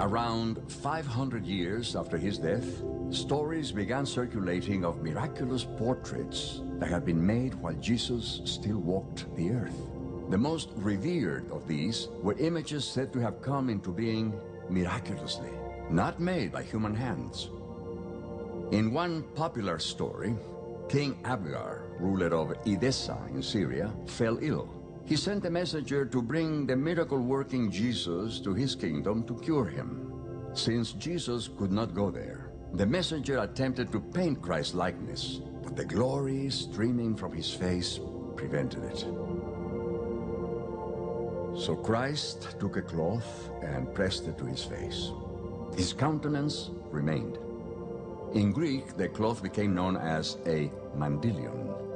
Around 500 years after his death, stories began circulating of miraculous portraits that had been made while Jesus still walked the earth. The most revered of these were images said to have come into being miraculously, not made by human hands. In one popular story, King Abgar, ruler of Edessa in Syria, fell ill. He sent a messenger to bring the miracle-working Jesus to his kingdom to cure him. Since Jesus could not go there, the messenger attempted to paint Christ's likeness, but the glory streaming from his face prevented it. So Christ took a cloth and pressed it to his face. His countenance remained. In Greek, the cloth became known as a mandylion.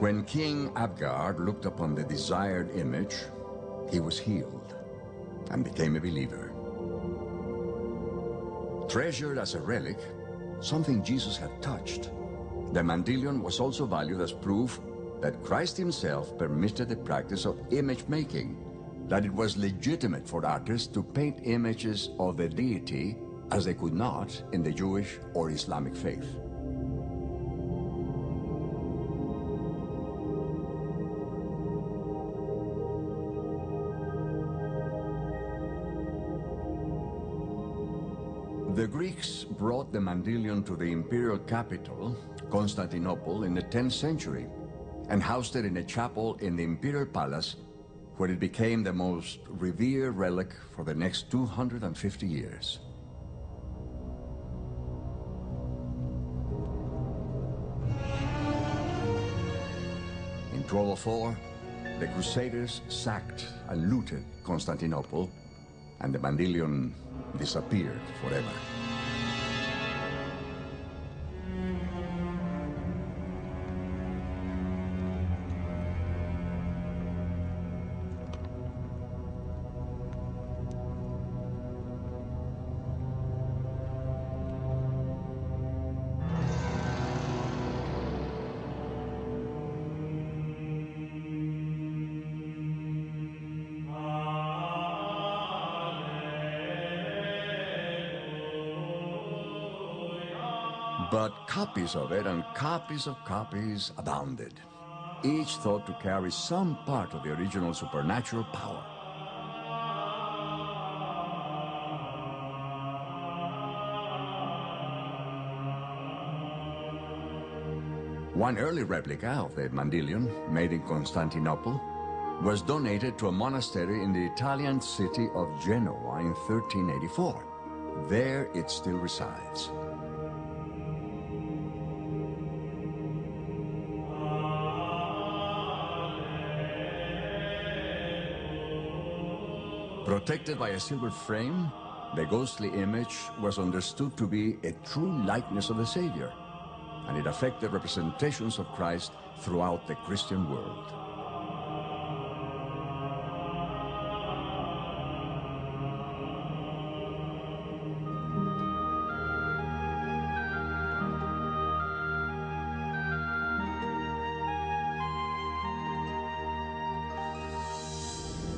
When King Abgar looked upon the desired image, he was healed and became a believer. Treasured as a relic, something Jesus had touched, the mandylion was also valued as proof that Christ himself permitted the practice of image making, that it was legitimate for artists to paint images of the deity as they could not in the Jewish or Islamic faith. The Greeks brought the mandylion to the imperial capital, Constantinople, in the 10th century, and housed it in a chapel in the imperial palace, where it became the most revered relic for the next 250 years. In 1204, the Crusaders sacked and looted Constantinople, and the mandylion disappeared forever. But copies of it and copies of copies abounded, each thought to carry some part of the original supernatural power. One early replica of the Mandylion, made in Constantinople, was donated to a monastery in the Italian city of Genoa in 1384. There it still resides. Protected by a silver frame, the ghostly image was understood to be a true likeness of the Savior, and it affected representations of Christ throughout the Christian world.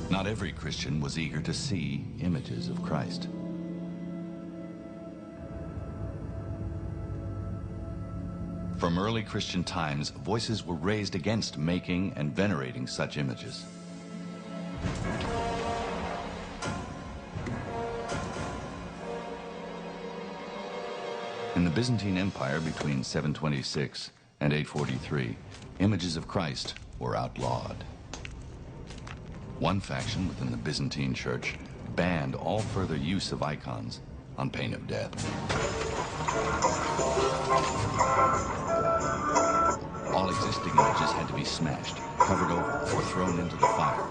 Not every Christian was eager to see images of Christ. From early Christian times, voices were raised against making and venerating such images. In the Byzantine Empire between 726 and 843, images of Christ were outlawed. One faction within the Byzantine church banned all further use of icons on pain of death. All existing images had to be smashed, covered over, or thrown into the fire.